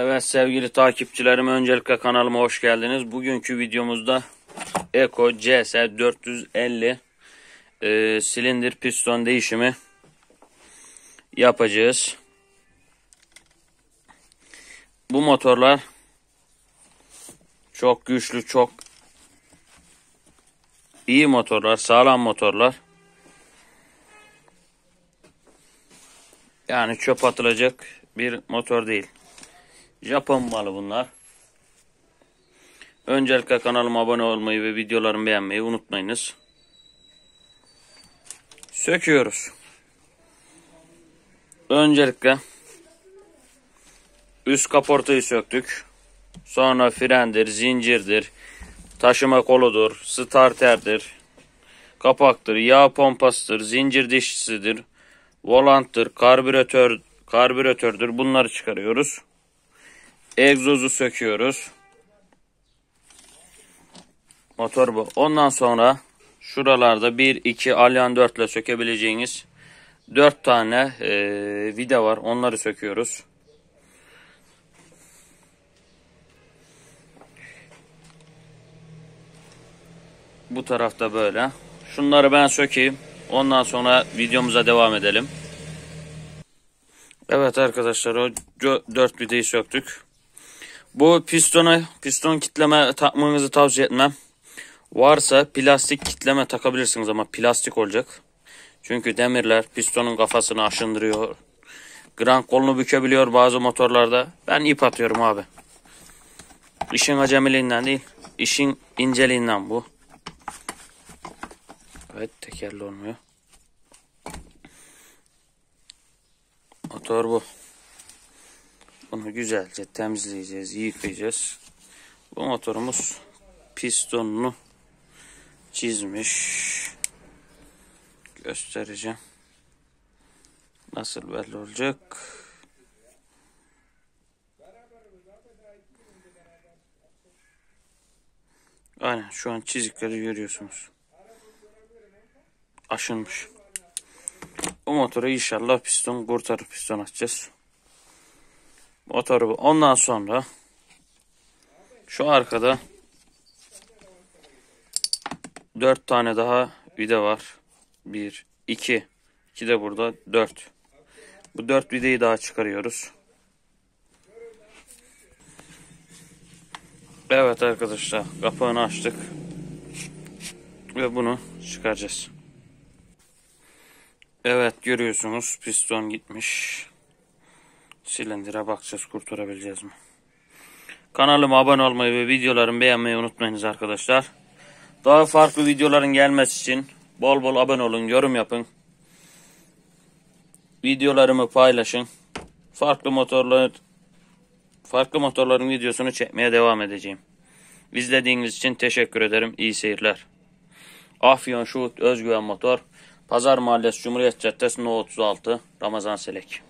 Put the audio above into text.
Evet sevgili takipçilerim öncelikle kanalıma hoş geldiniz. Bugünkü videomuzda Eko CS 450 e, silindir piston değişimi yapacağız. Bu motorlar çok güçlü, çok iyi motorlar, sağlam motorlar. Yani çöp atılacak bir motor değil. Japon malı bunlar. Öncelikle kanalıma abone olmayı ve videolarımı beğenmeyi unutmayınız. Söküyoruz. Öncelikle üst kaportayı söktük. Sonra frendir, zincirdir, taşıma koludur, starterdir, kapaktır, yağ pompasıdır, zincir dişlisidir, volanttır, karbüratör, karbüratördür. Bunları çıkarıyoruz. Egzozu söküyoruz. Motor bu. Ondan sonra şuralarda 1, 2, alyan 4 ile sökebileceğiniz 4 tane e, vida var. Onları söküyoruz. Bu tarafta böyle. Şunları ben sökeyim. Ondan sonra videomuza devam edelim. Evet arkadaşlar o 4 vidayı söktük. Bu pistona piston kitleme takmanızı tavsiye etmem. Varsa plastik kitleme takabilirsiniz ama plastik olacak. Çünkü demirler pistonun kafasını aşındırıyor. Gran kolunu bükebiliyor bazı motorlarda. Ben ip atıyorum abi. İşin acemiliğinden değil. işin inceliğinden bu. Evet tekerli olmuyor. Motor bu. Bunu güzelce temizleyeceğiz, yıkayacağız. Bu motorumuz pistonunu çizmiş. Göstereceğim. Nasıl belli olacak? Aynen şu an çizikleri görüyorsunuz. Aşınmış. Bu motoru inşallah piston kurtarır piston açacağız. Motoru bu. Ondan sonra şu arkada dört tane daha vida var. Bir, iki. iki de burada dört. Bu dört vidayı daha çıkarıyoruz. Evet arkadaşlar kapağını açtık. Ve bunu çıkaracağız. Evet görüyorsunuz piston gitmiş. Silindire bakacağız kurtarabileceğiz mi? Kanalıma abone olmayı ve videolarımı beğenmeyi unutmayınız arkadaşlar. Daha farklı videoların gelmesi için bol bol abone olun, yorum yapın. Videolarımı paylaşın. Farklı motorlar farklı motorların videosunu çekmeye devam edeceğim. İzlediğiniz için teşekkür ederim. İyi seyirler. Afyon Şuhut Özgüven Motor Pazar Mahallesi Cumhuriyet Caddesi No 36 Ramazan Selek